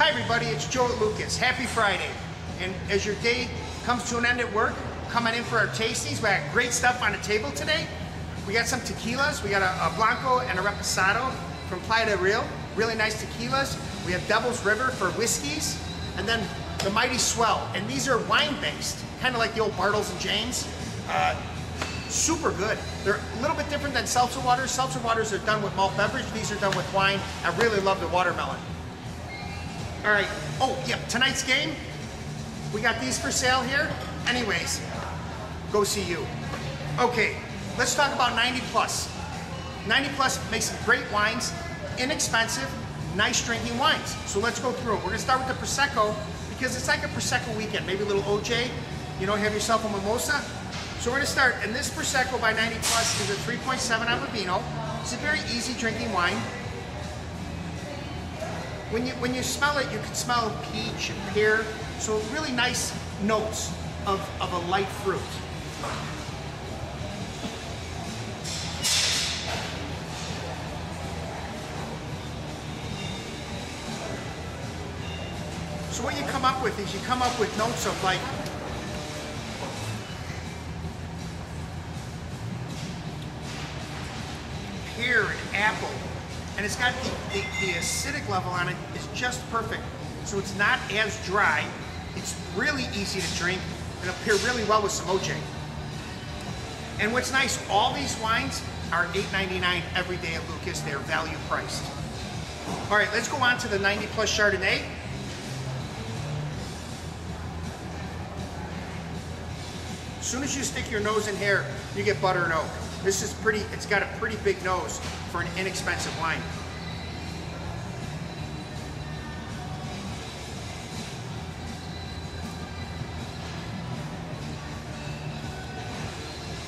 Hi everybody, it's Joe Lukas. Happy Friday. And as your day comes to an end at work, coming in for our tastings. We got great stuff on the table today. We got some tequilas. We got a, a Blanco and a Reposado from Playa del Rio. Really nice tequilas. We have Devil's River for whiskeys. And then the Mighty Swell. And these are wine based, kind of like the old Bartles and Jaymes. Uh, super good. They're a little bit different than seltzer waters. Seltzer waters are done with malt beverage. These are done with wine. I really love the watermelon. All right. Oh, yeah. Tonight's game. We got these for sale here. Anyways, go see you. Okay. Let's talk about 90 plus. 90 plus makes some great wines, inexpensive, nice drinking wines. So let's go through it. We're gonna start with the Prosecco because it's like a Prosecco weekend. Maybe a little OJ. You know, have yourself a mimosa. So we're gonna start, and this Prosecco by 90 plus is a 3.7 Vino. It's a very easy drinking wine. When you, when you smell it, you can smell peach and pear. So really nice notes of, of a light fruit. So what you come up with is you come up with notes of like pear and apple and it's got the, the, the, acidic level on it is just perfect. So it's not as dry. It's really easy to drink and pair really well with some OJ. And what's nice, all these wines are $8.99 every day at Lukas. They're value priced. All right, let's go on to the 90 plus Chardonnay. As soon as you stick your nose in here, you get butter and oak. This is pretty, it's got a pretty big nose for an inexpensive wine.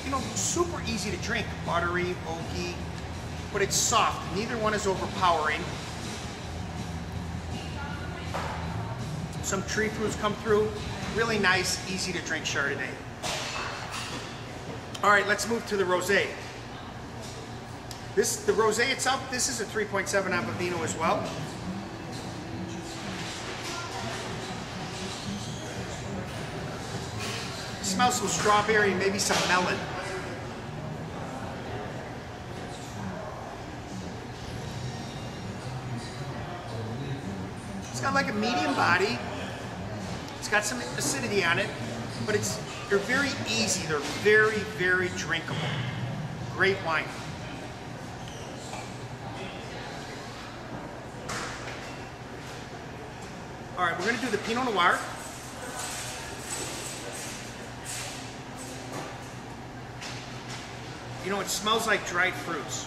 You know, super easy to drink, buttery, oaky, but it's soft. Neither one is overpowering. Some tree fruits come through. Really nice, easy to drink Chardonnay. All right, let's move to the rosé. This, the rosé itself, this is a 3.7 Avivino as well. Smells some strawberry, maybe some melon. It's got like a medium body. It's got some acidity on it, but it's they're very easy. They're very, very drinkable. Great wine. All right, we're gonna do the Pinot Noir. You know, it smells like dried fruits.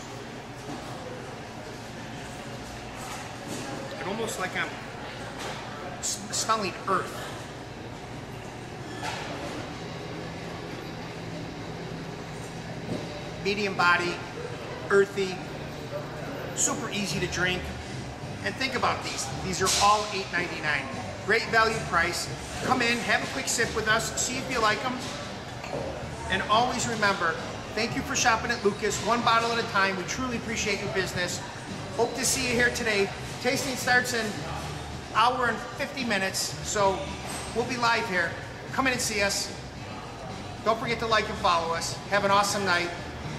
It almost like I'm smelling earth. Medium body, earthy, super easy to drink. And think about these. These are all $8.99. Great value price. Come in, have a quick sip with us, see if you like them. And always remember, thank you for shopping at Lukas, one bottle at a time. We truly appreciate your business. Hope to see you here today. Tasting starts in hour and 50 minutes, so we'll be live here. Come in and see us. Don't forget to like and follow us. Have an awesome night.